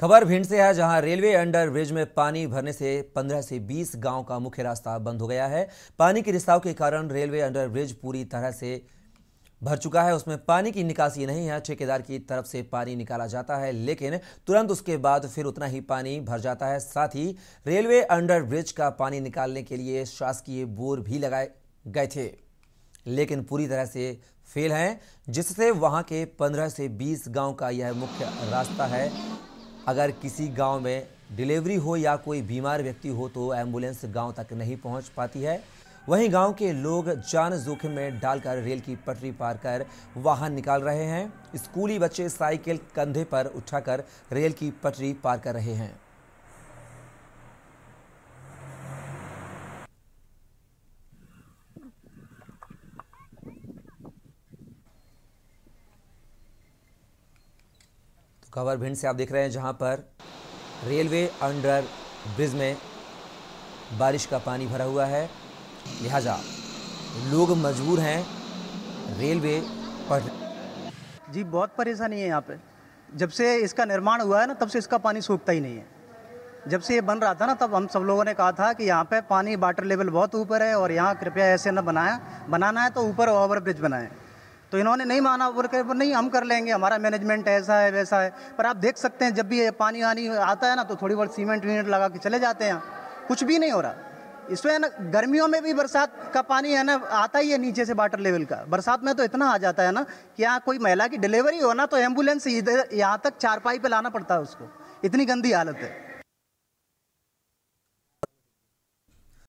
खबर भिंड से है, जहाँ रेलवे अंडर ब्रिज में पानी भरने से 15 से 20 गाँव का मुख्य रास्ता बंद हो गया है। पानी के रिसाव के कारण रेलवे अंडर ब्रिज पूरी तरह से भर चुका है। उसमें पानी की निकासी नहीं है, ठेकेदार की तरफ़ से पानी निकाला जाता है, लेकिन तुरंत उसके बाद फिर उतना ही पानी भर जाता है। साथ ही रेलवे अंडर ब्रिज का पानी निकालने के लिए शासकीय बोर भी लगाए गए थे, लेकिन पूरी तरह से फेल हैं, जिससे वहाँ के 15 से 20 गाँव का यह मुख्य रास्ता है। अगर किसी गाँव में डिलीवरी हो या कोई बीमार व्यक्ति हो तो एंबुलेंस गाँव तक नहीं पहुँच पाती है। वहीं गाँव के लोग जान जोखिम में डालकर रेल की पटरी पार कर वाहन निकाल रहे हैं। स्कूली बच्चे साइकिल कंधे पर उठाकर रेल की पटरी पार कर रहे हैं। खबर भिंड से आप देख रहे हैं जहाँ पर रेलवे अंडर ब्रिज में बारिश का पानी भरा हुआ है। लिहाजा लोग मजबूर हैं रेलवे पर। जी, बहुत परेशानी है यहाँ पे। जब से इसका निर्माण हुआ है ना, तब से इसका पानी सूखता ही नहीं है। जब से ये बन रहा था ना, तब हम सब लोगों ने कहा था कि यहाँ पे पानी वाटर लेवल बहुत ऊपर है और यहाँ कृपया ऐसे न बनाया, बनाना है तो ऊपर ओवर ब्रिज बनाएँ। तो इन्होंने नहीं माना बोल के नहीं, हम कर लेंगे, हमारा मैनेजमेंट ऐसा है, वैसा है। पर आप देख सकते हैं, जब भी पानी वानी आता है ना तो थोड़ी बहुत सीमेंट वीमेंट लगा के चले जाते हैं। कुछ भी नहीं हो रहा। इसमें ना, गर्मियों में भी बरसात का पानी है ना, आता ही है नीचे से वाटर लेवल का। बरसात में तो इतना आ जाता है ना, कि यहाँ कोई महिला की डिलीवरी हो ना तो एंबुलेंस इधर, यहाँ तक चारपाई पे लाना पड़ता है उसको। इतनी गंदी हालत है।